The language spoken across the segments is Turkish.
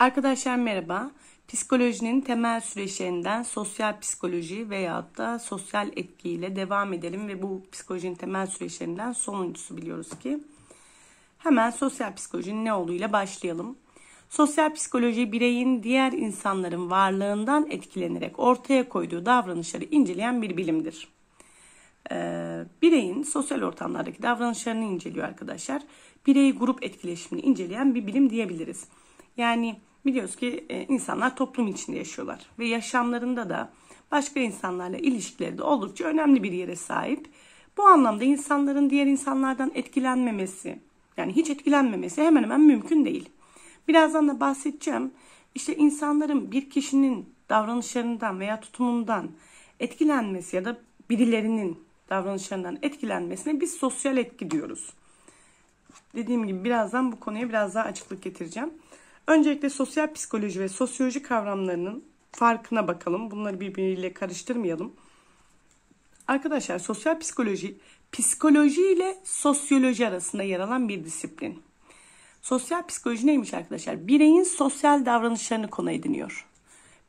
Arkadaşlar merhaba. Psikolojinin temel süreçlerinden sosyal psikoloji veyahut da sosyal etkiyle devam edelim ve bu psikolojinin temel süreçlerinden sonuncusu biliyoruz ki. Hemen sosyal psikolojinin ne olduğuyla başlayalım. Sosyal psikoloji bireyin diğer insanların varlığından etkilenerek ortaya koyduğu davranışları inceleyen bir bilimdir. Ee, bireyin sosyal ortamlardaki davranışlarını inceliyor arkadaşlar. Birey grup etkileşimini inceleyen bir bilim diyebiliriz. Yani biliyoruz ki e, insanlar toplum içinde yaşıyorlar ve yaşamlarında da başka insanlarla ilişkileri de oldukça önemli bir yere sahip. Bu anlamda insanların diğer insanlardan etkilenmemesi, yani hiç etkilenmemesi hemen hemen mümkün değil. Birazdan da bahsedeceğim. İşte insanların bir kişinin davranışlarından veya tutumundan etkilenmesi ya da birilerinin davranışlarından etkilenmesine biz sosyal etki diyoruz. Dediğim gibi birazdan bu konuya biraz daha açıklık getireceğim. Öncelikle sosyal psikoloji ve sosyoloji kavramlarının farkına bakalım. Bunları birbiriyle karıştırmayalım. Arkadaşlar sosyal psikoloji psikoloji ile sosyoloji arasında yer alan bir disiplin. Sosyal psikoloji neymiş arkadaşlar? Bireyin sosyal davranışlarını konu ediniyor.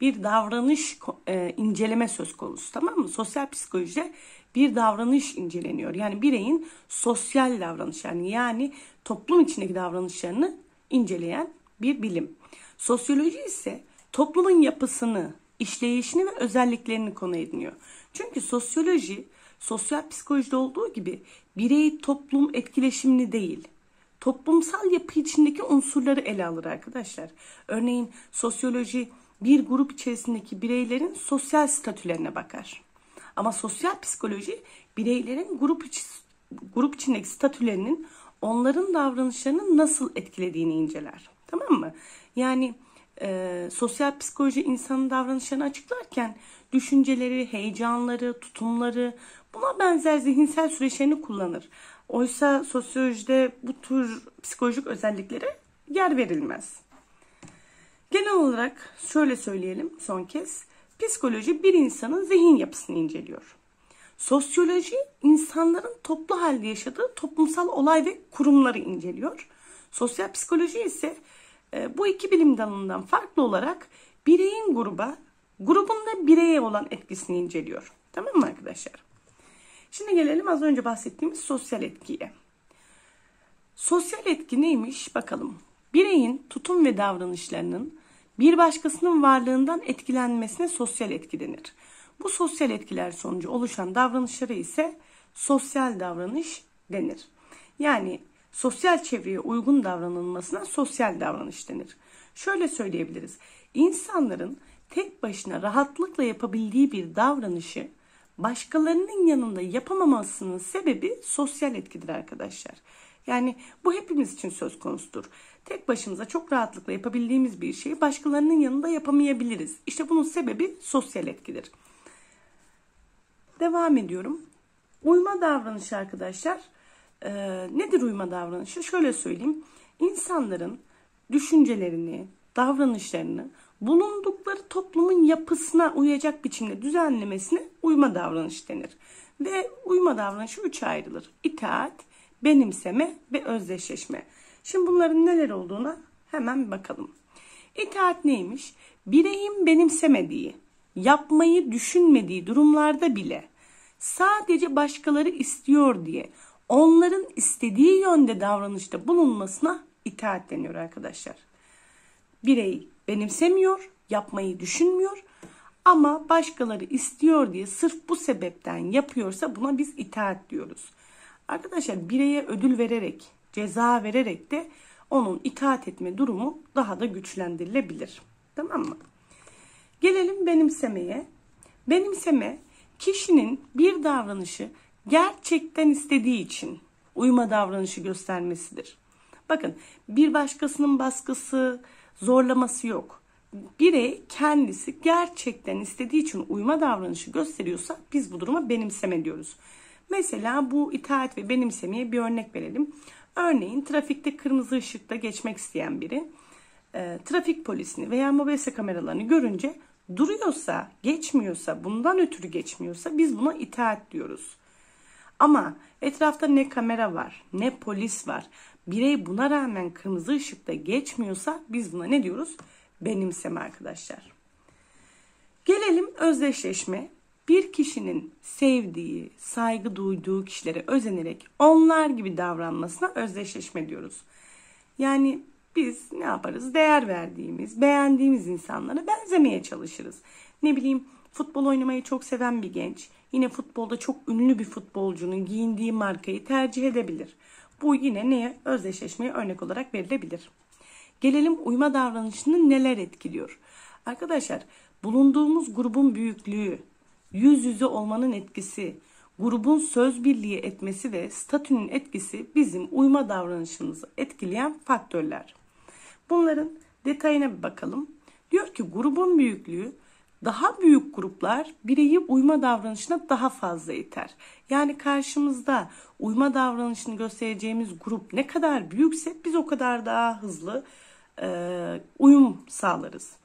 Bir davranış e, inceleme söz konusu tamam mı? Sosyal psikolojide bir davranış inceleniyor. Yani bireyin sosyal davranışlarını yani toplum içindeki davranışlarını inceleyen bir bilim. Sosyoloji ise toplumun yapısını, işleyişini ve özelliklerini konu ediniyor. Çünkü sosyoloji sosyal psikolojide olduğu gibi birey toplum etkileşimini değil, toplumsal yapı içindeki unsurları ele alır arkadaşlar. Örneğin sosyoloji bir grup içerisindeki bireylerin sosyal statülerine bakar. Ama sosyal psikoloji bireylerin grup içi, grup içindeki statülerinin onların davranışlarını nasıl etkilediğini inceler. Tamam mı? Yani e, sosyal psikoloji insanın davranışlarını açıklarken düşünceleri, heyecanları, tutumları buna benzer zihinsel süreçlerini kullanır. Oysa sosyolojide bu tür psikolojik özelliklere yer verilmez. Genel olarak şöyle söyleyelim son kez. Psikoloji bir insanın zihin yapısını inceliyor. Sosyoloji insanların toplu halde yaşadığı toplumsal olay ve kurumları inceliyor. Sosyal psikoloji ise e, bu iki bilim dalından farklı olarak bireyin gruba, grubun da bireye olan etkisini inceliyor. Tamam mı arkadaşlar? Şimdi gelelim az önce bahsettiğimiz sosyal etkiye. Sosyal etki neymiş bakalım. Bireyin tutum ve davranışlarının bir başkasının varlığından etkilenmesine sosyal etki denir. Bu sosyal etkiler sonucu oluşan davranışları ise sosyal davranış denir. Yani sosyal çevreye uygun davranılmasına sosyal davranış denir. Şöyle söyleyebiliriz. İnsanların tek başına rahatlıkla yapabildiği bir davranışı başkalarının yanında yapamamasının sebebi sosyal etkidir arkadaşlar. Yani bu hepimiz için söz konusudur. Tek başımıza çok rahatlıkla yapabildiğimiz bir şeyi başkalarının yanında yapamayabiliriz. İşte bunun sebebi sosyal etkidir. Devam ediyorum. Uyma davranışı arkadaşlar e, nedir uyma davranışı? Şöyle söyleyeyim. İnsanların düşüncelerini, davranışlarını bulundukları toplumun yapısına uyacak biçimde düzenlemesine uyma davranışı denir. Ve uyma davranışı üç ayrılır. İtaat, benimseme ve özdeşleşme. Şimdi bunların neler olduğuna hemen bakalım. İtaat neymiş? Bireyin benimsemediği, yapmayı düşünmediği durumlarda bile sadece başkaları istiyor diye onların istediği yönde davranışta bulunmasına itaat deniyor arkadaşlar. Birey benimsemiyor, yapmayı düşünmüyor ama başkaları istiyor diye sırf bu sebepten yapıyorsa buna biz itaat diyoruz. Arkadaşlar bireye ödül vererek, ceza vererek de onun itaat etme durumu daha da güçlendirilebilir. Tamam mı? Gelelim benimsemeye. Benimseme kişinin bir davranışı gerçekten istediği için uyma davranışı göstermesidir. Bakın bir başkasının baskısı, zorlaması yok. Birey kendisi gerçekten istediği için uyma davranışı gösteriyorsa biz bu duruma benimseme diyoruz. Mesela bu itaat ve benimsemeye bir örnek verelim. Örneğin trafikte kırmızı ışıkta geçmek isteyen biri e, trafik polisini veya mobese kameralarını görünce duruyorsa, geçmiyorsa, bundan ötürü geçmiyorsa biz buna itaat diyoruz. Ama etrafta ne kamera var, ne polis var. Birey buna rağmen kırmızı ışıkta geçmiyorsa biz buna ne diyoruz? benimseme arkadaşlar. Gelelim özdeşleşme. Bir kişinin sevdiği, saygı duyduğu kişilere özenerek onlar gibi davranmasına özdeşleşme diyoruz. Yani biz ne yaparız? Değer verdiğimiz, beğendiğimiz insanlara benzemeye çalışırız. Ne bileyim futbol oynamayı çok seven bir genç yine futbolda çok ünlü bir futbolcunun giyindiği markayı tercih edebilir. Bu yine neye? Özdeşleşmeye örnek olarak verilebilir. Gelelim uyma davranışını neler etkiliyor? Arkadaşlar bulunduğumuz grubun büyüklüğü, yüz yüze olmanın etkisi, grubun söz birliği etmesi ve statünün etkisi bizim uyma davranışımızı etkileyen faktörler. Bunların detayına bir bakalım. Diyor ki grubun büyüklüğü daha büyük gruplar bireyi uyma davranışına daha fazla iter. Yani karşımızda uyma davranışını göstereceğimiz grup ne kadar büyükse biz o kadar daha hızlı e, uyum sağlarız.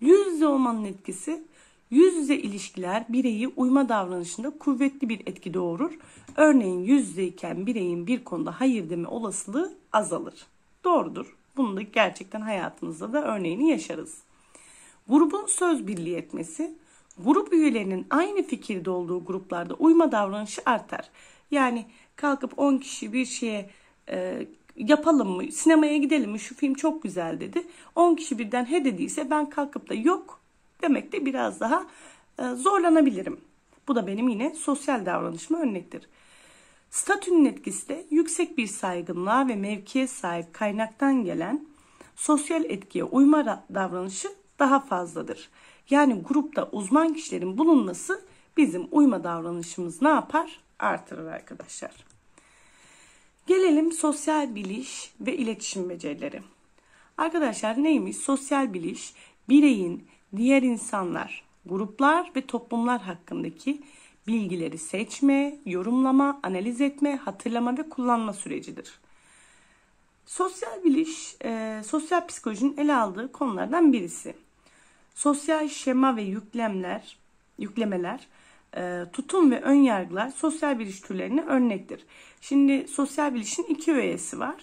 Yüz yüze olmanın etkisi yüz yüze ilişkiler bireyi uyma davranışında kuvvetli bir etki doğurur. Örneğin yüz yüzeyken bireyin bir konuda hayır deme olasılığı azalır. Doğrudur. Bunu da gerçekten hayatımızda da örneğini yaşarız. Grubun söz birliği etmesi, grup üyelerinin aynı fikirde olduğu gruplarda uyma davranışı artar. Yani kalkıp 10 kişi bir şeye e, yapalım mı, sinemaya gidelim mi, şu film çok güzel dedi. 10 kişi birden he dediyse ben kalkıp da yok demek de biraz daha e, zorlanabilirim. Bu da benim yine sosyal davranışıma örnektir. Statünün etkisi de yüksek bir saygınlığa ve mevkiye sahip kaynaktan gelen sosyal etkiye uyma davranışı daha fazladır. Yani grupta uzman kişilerin bulunması bizim uyma davranışımız ne yapar? Artırır arkadaşlar. Gelelim sosyal biliş ve iletişim becerileri. Arkadaşlar neymiş? Sosyal biliş bireyin diğer insanlar, gruplar ve toplumlar hakkındaki bilgileri seçme, yorumlama, analiz etme, hatırlama ve kullanma sürecidir. Sosyal biliş, e, sosyal psikolojinin ele aldığı konulardan birisi. Sosyal şema ve yüklemler, yüklemeler, e, tutum ve ön yargılar sosyal biliş türlerine örnektir. Şimdi sosyal bilişin iki öğesi var.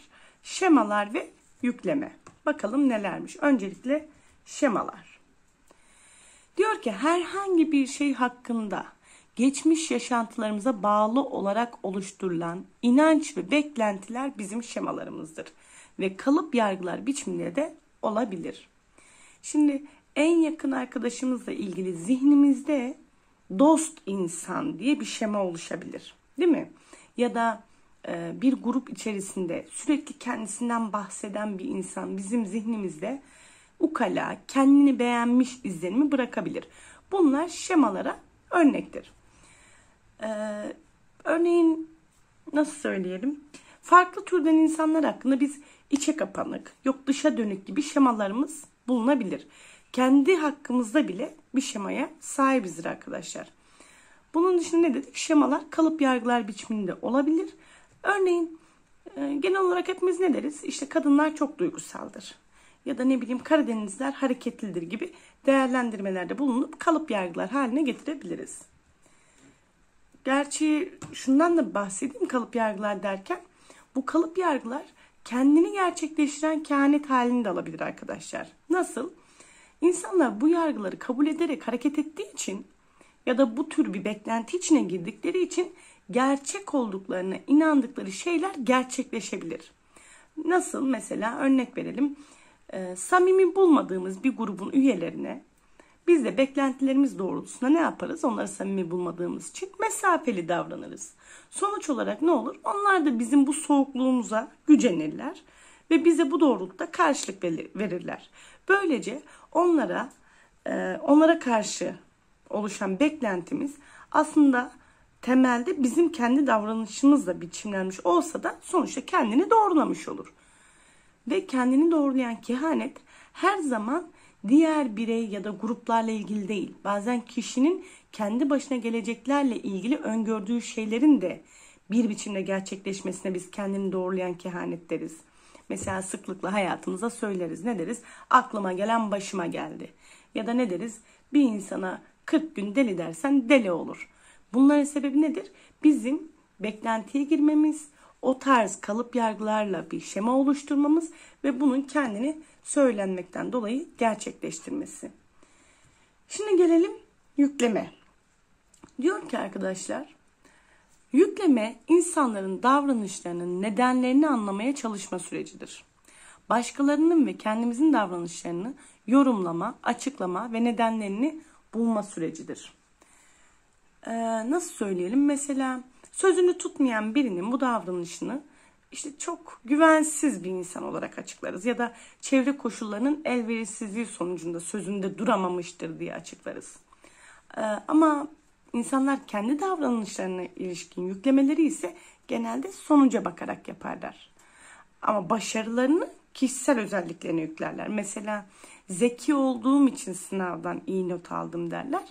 Şemalar ve yükleme. Bakalım nelermiş. Öncelikle şemalar. Diyor ki herhangi bir şey hakkında geçmiş yaşantılarımıza bağlı olarak oluşturulan inanç ve beklentiler bizim şemalarımızdır. Ve kalıp yargılar biçiminde de olabilir. Şimdi en yakın arkadaşımızla ilgili zihnimizde dost insan diye bir şema oluşabilir. Değil mi? Ya da e, bir grup içerisinde sürekli kendisinden bahseden bir insan bizim zihnimizde ukala, kendini beğenmiş izlenimi bırakabilir. Bunlar şemalara örnektir. Ee, örneğin nasıl söyleyelim? Farklı türden insanlar hakkında biz içe kapanık, yok dışa dönük gibi şemalarımız bulunabilir kendi hakkımızda bile bir şemaya sahibizdir arkadaşlar. Bunun dışında ne dedik? Şemalar kalıp yargılar biçiminde olabilir. Örneğin e, genel olarak hepimiz ne deriz? İşte kadınlar çok duygusaldır. Ya da ne bileyim Karadenizler hareketlidir gibi değerlendirmelerde bulunup kalıp yargılar haline getirebiliriz. Gerçi şundan da bahsedeyim kalıp yargılar derken bu kalıp yargılar kendini gerçekleştiren kehanet halini de alabilir arkadaşlar. Nasıl? İnsanlar bu yargıları kabul ederek hareket ettiği için ya da bu tür bir beklenti içine girdikleri için gerçek olduklarına inandıkları şeyler gerçekleşebilir. Nasıl mesela örnek verelim e, samimi bulmadığımız bir grubun üyelerine biz de beklentilerimiz doğrultusunda ne yaparız? Onları samimi bulmadığımız için mesafeli davranırız. Sonuç olarak ne olur? Onlar da bizim bu soğukluğumuza gücenirler ve bize bu doğrultuda karşılık verirler. Böylece onlara e, onlara karşı oluşan beklentimiz aslında temelde bizim kendi davranışımızla biçimlenmiş olsa da sonuçta kendini doğrulamış olur. Ve kendini doğrulayan kehanet her zaman diğer birey ya da gruplarla ilgili değil. Bazen kişinin kendi başına geleceklerle ilgili öngördüğü şeylerin de bir biçimde gerçekleşmesine biz kendini doğrulayan kehanet deriz. Mesela sıklıkla hayatımıza söyleriz. Ne deriz? Aklıma gelen başıma geldi. Ya da ne deriz? Bir insana 40 gün deli dersen deli olur. Bunların sebebi nedir? Bizim beklentiye girmemiz, o tarz kalıp yargılarla bir şema oluşturmamız ve bunun kendini söylenmekten dolayı gerçekleştirmesi. Şimdi gelelim yükleme. Diyor ki arkadaşlar, yükleme insanların davranışlarının nedenlerini anlamaya çalışma sürecidir. Başkalarının ve kendimizin davranışlarını yorumlama, açıklama ve nedenlerini bulma sürecidir. Ee, nasıl söyleyelim? Mesela sözünü tutmayan birinin bu davranışını işte çok güvensiz bir insan olarak açıklarız ya da çevre koşullarının elverişsizliği sonucunda sözünde duramamıştır diye açıklarız. Ee, ama insanlar kendi davranışlarına ilişkin yüklemeleri ise genelde sonuca bakarak yaparlar. Ama başarılarını kişisel özelliklerine yüklerler. Mesela zeki olduğum için sınavdan iyi not aldım derler.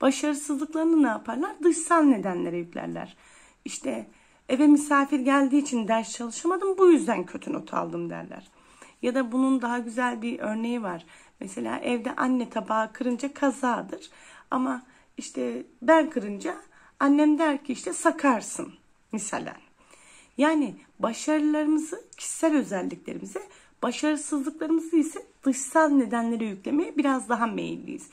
Başarısızlıklarını ne yaparlar? Dışsal nedenlere yüklerler. İşte eve misafir geldiği için ders çalışamadım bu yüzden kötü not aldım derler. Ya da bunun daha güzel bir örneği var. Mesela evde anne tabağı kırınca kazadır. Ama işte ben kırınca annem der ki işte sakarsın misalen. Yani başarılarımızı kişisel özelliklerimize, başarısızlıklarımızı ise dışsal nedenlere yüklemeye biraz daha meyilliyiz.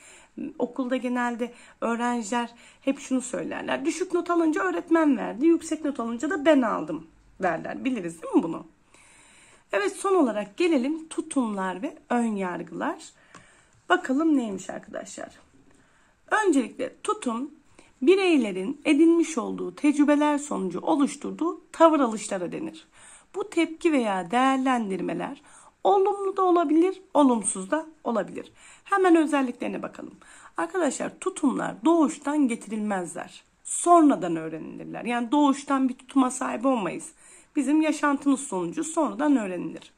Okulda genelde öğrenciler hep şunu söylerler. Düşük not alınca öğretmen verdi, yüksek not alınca da ben aldım derler. Biliriz değil mi bunu? Evet son olarak gelelim tutumlar ve ön yargılar. Bakalım neymiş arkadaşlar. Öncelikle tutum bireylerin edinmiş olduğu tecrübeler sonucu oluşturduğu tavır alışlara denir. Bu tepki veya değerlendirmeler olumlu da olabilir, olumsuz da olabilir. Hemen özelliklerine bakalım. Arkadaşlar tutumlar doğuştan getirilmezler. Sonradan öğrenilirler. Yani doğuştan bir tutuma sahip olmayız. Bizim yaşantımız sonucu sonradan öğrenilir.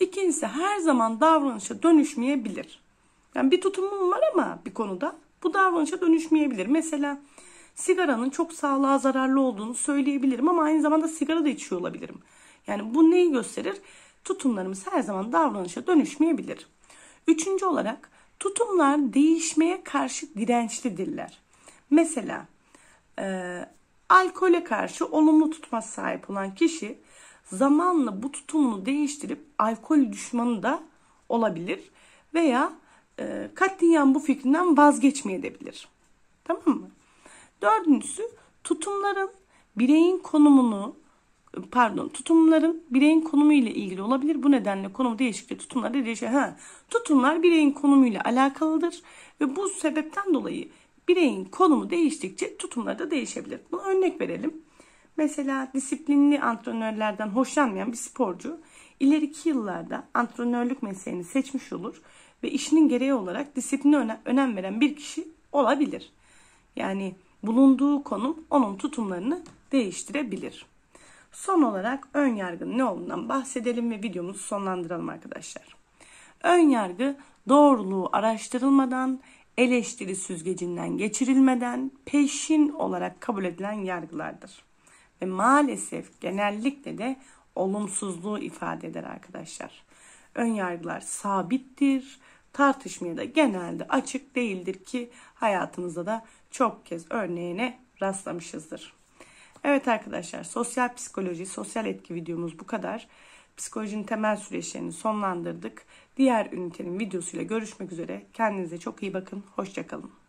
İkincisi her zaman davranışa dönüşmeyebilir. Yani bir tutumum var ama bir konuda bu davranışa dönüşmeyebilir. Mesela sigaranın çok sağlığa zararlı olduğunu söyleyebilirim ama aynı zamanda sigara da içiyor olabilirim. Yani bu neyi gösterir? Tutumlarımız her zaman davranışa dönüşmeyebilir. Üçüncü olarak tutumlar değişmeye karşı dirençlidirler. Mesela e, alkole karşı olumlu tutma sahip olan kişi zamanla bu tutumunu değiştirip alkol düşmanı da olabilir veya e, katliam bu fikrinden vazgeçmeyebilir. Tamam mı? Dördüncüsü tutumların bireyin konumunu pardon tutumların bireyin konumu ile ilgili olabilir. Bu nedenle konumu değişikliği tutumlar da değişiyor. Ha, tutumlar bireyin konumu ile alakalıdır ve bu sebepten dolayı bireyin konumu değiştikçe tutumları da değişebilir. Buna örnek verelim. Mesela disiplinli antrenörlerden hoşlanmayan bir sporcu ileriki yıllarda antrenörlük mesleğini seçmiş olur ve işinin gereği olarak disipline önem veren bir kişi olabilir. Yani bulunduğu konum onun tutumlarını değiştirebilir. Son olarak ön yargının ne olduğundan bahsedelim ve videomuzu sonlandıralım arkadaşlar. Ön yargı doğruluğu araştırılmadan, eleştiri süzgecinden geçirilmeden peşin olarak kabul edilen yargılardır. Ve maalesef genellikle de olumsuzluğu ifade eder arkadaşlar. Ön yargılar sabittir, tartışmaya da genelde açık değildir ki hayatımızda da çok kez örneğine rastlamışızdır. Evet arkadaşlar sosyal psikoloji, sosyal etki videomuz bu kadar. Psikolojinin temel süreçlerini sonlandırdık. Diğer ünitenin videosuyla görüşmek üzere. Kendinize çok iyi bakın. Hoşçakalın.